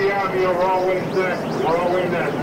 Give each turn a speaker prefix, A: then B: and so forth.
A: Train Jersey Avenue, we're all winning next. We're all waiting.